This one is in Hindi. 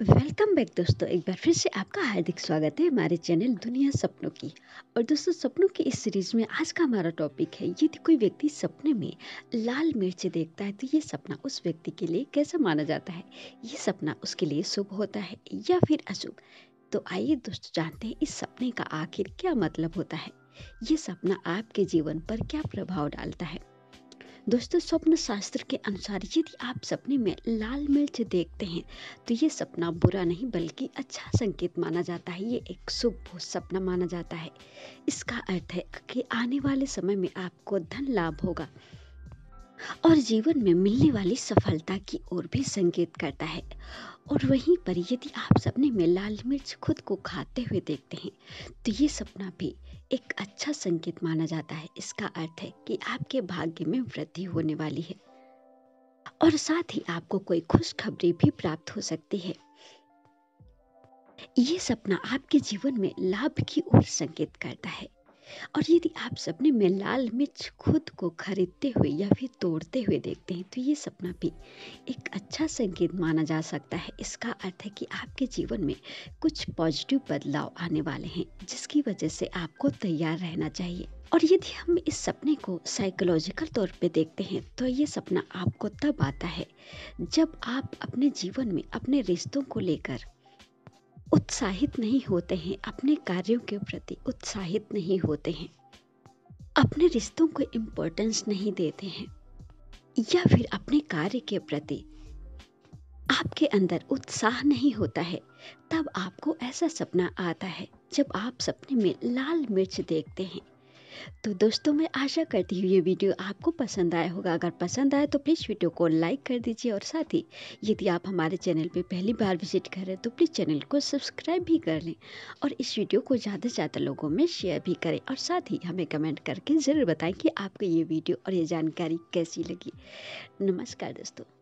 वेलकम बैक दोस्तों, एक बार फिर से आपका हार्दिक स्वागत है हमारे चैनल दुनिया सपनों की। और दोस्तों, सपनों की इस सीरीज़ में आज का हमारा टॉपिक है, यदि कोई व्यक्ति सपने में लाल मिर्च देखता है तो ये सपना उस व्यक्ति के लिए कैसा माना जाता है? ये सपना उसके लिए शुभ होता है या फिर अशुभ? तो आइए दोस्तों, जानते हैं इस सपने का आखिर क्या मतलब होता है? ये सपना आपके जीवन पर क्या प्रभाव डालता है? दोस्तों, स्वप्न शास्त्र के अनुसार यदि आप सपने में लाल मिर्च देखते हैं तो ये सपना बुरा नहीं, बल्कि अच्छा संकेत माना जाता है। ये एक शुभ सपना माना जाता है। इसका अर्थ है कि आने वाले समय में आपको धन लाभ होगा। और जीवन में मिलने वाली सफलता की ओर भी संकेत करता है। और वहीं पर यदि आप सपने में लाल मिर्च खुद को खाते हुए देखते हैं तो ये सपना भी एक अच्छा संकेत माना जाता है। इसका अर्थ है कि आपके भाग्य में वृद्धि होने वाली है। और साथ ही आपको कोई खुशखबरी भी प्राप्त हो सकती है। ये सपना आपके जीवन में लाभ की ओर संकेत करता है। और यदि आप सपने में लाल मिर्च खुद को खरीदते हुए या फिर तोड़ते हुए देखते हैं तो ये सपना भी एक अच्छा संकेत माना जा सकता है। इसका अर्थ है कि आपके जीवन में कुछ पॉजिटिव बदलाव आने वाले हैं, जिसकी वजह से आपको तैयार रहना चाहिए। और यदि हम इस सपने को साइकोलॉजिकल तौर पे देखते हैं तो ये सपना आपको तब आता है जब आप अपने जीवन में अपने रिश्तों को लेकर उत्साहित नहीं होते हैं, अपने कार्यों के प्रति उत्साहित नहीं होते हैं। अपने रिश्तों को इम्पोर्टेंस नहीं देते हैं, या फिर अपने कार्य के प्रति आपके अंदर उत्साह नहीं होता है, तब आपको ऐसा सपना आता है जब आप सपने में लाल मिर्च देखते हैं। तो दोस्तों, मैं आशा करती हूँ ये वीडियो आपको पसंद आया होगा। अगर पसंद आए तो प्लीज़ वीडियो को लाइक कर दीजिए और साथ ही यदि आप हमारे चैनल पे पहली बार विज़िट कर रहे हैं तो प्लीज़ चैनल को सब्सक्राइब भी कर लें और इस वीडियो को ज़्यादा से ज़्यादा लोगों में शेयर भी करें और साथ ही हमें कमेंट करके ज़रूर बताएँ कि आपको ये वीडियो और ये जानकारी कैसी लगी। नमस्कार दोस्तों।